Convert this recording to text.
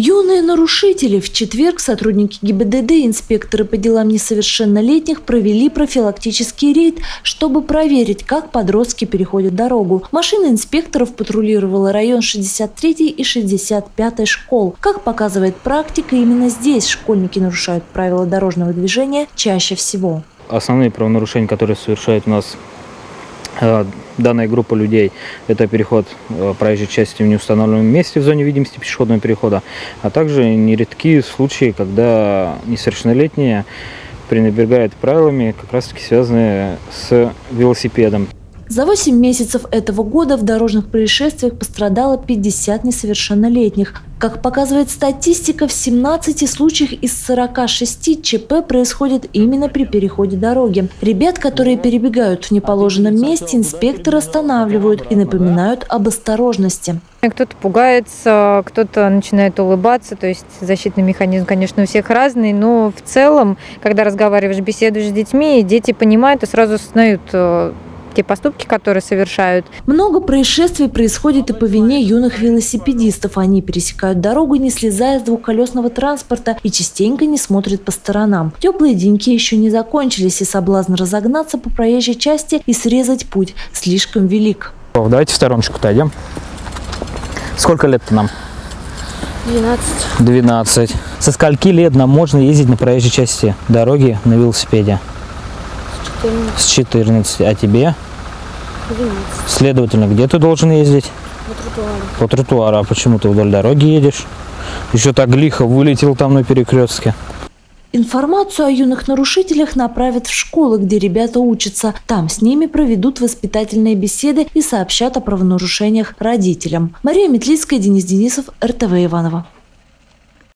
Юные нарушители. В четверг сотрудники ГИБДД и инспекторы по делам несовершеннолетних провели профилактический рейд, чтобы проверить, как подростки переходят дорогу. Машина инспекторов патрулировала район 63 и 65 школ. Как показывает практика, именно здесь школьники нарушают правила дорожного движения чаще всего. Основные правонарушения, которые совершают у нас данная группа людей – это переход э, проезжей части в неустановленном месте в зоне видимости пешеходного перехода, а также нередки случаи, когда несовершеннолетние пренебрегают правилами, как раз таки связанные с велосипедом. За 8 месяцев этого года в дорожных происшествиях пострадало 50 несовершеннолетних. Как показывает статистика, в 17 случаях из 46 ЧП происходит именно при переходе дороги. Ребят, которые перебегают в неположенном месте, инспекторы останавливают и напоминают об осторожности. Кто-то пугается, кто-то начинает улыбаться, то есть защитный механизм, конечно, у всех разный, но в целом, когда разговариваешь, беседуешь с детьми, дети понимают и сразу осознают э, те поступки, которые совершают. Много происшествий происходит и по вине юных велосипедистов. Они пересекают дорогу, не слезая с двухколесного транспорта и частенько не смотрят по сторонам. Теплые деньки еще не закончились, и соблазн разогнаться по проезжей части и срезать путь слишком велик. Давайте в стороночку отойдем. Сколько лет нам? 12. 12. Со скольки лет нам можно ездить на проезжей части дороги на велосипеде? С 14. С 14. А тебе? 12. Следовательно, где ты должен ездить? По тротуару. По тротуару. А почему ты вдоль дороги едешь? Еще так лихо вылетел там на перекрестке. Информацию о юных нарушителях направят в школы, где ребята учатся. Там с ними проведут воспитательные беседы и сообщат о правонарушениях родителям. Мария Метлицкая, Денис Денисов, РТВ Иванова.